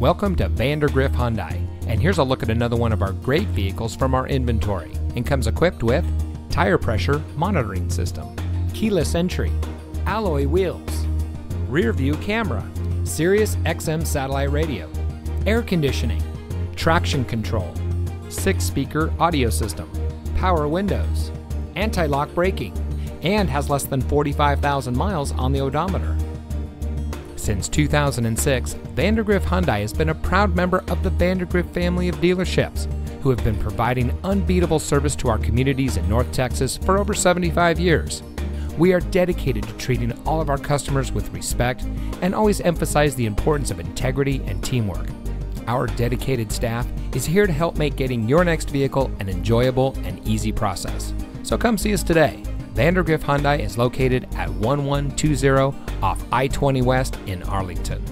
Welcome to Vandergriff Hyundai, and here's a look at another one of our great vehicles from our inventory and comes equipped with tire pressure monitoring system, keyless entry, alloy wheels, rear view camera, Sirius XM satellite radio, air conditioning, traction control, six speaker audio system, power windows, anti lock braking, and has less than 45,000 miles on the odometer. Since 2006, Vandergriff Hyundai has been a proud member of the Vandergriff family of dealerships, who have been providing unbeatable service to our communities in North Texas for over 75 years. We are dedicated to treating all of our customers with respect and always emphasize the importance of integrity and teamwork. Our dedicated staff is here to help make getting your next vehicle an enjoyable and easy process. So come see us today. Vandergriff Hyundai is located at 1120 off I 20 West in Arlington.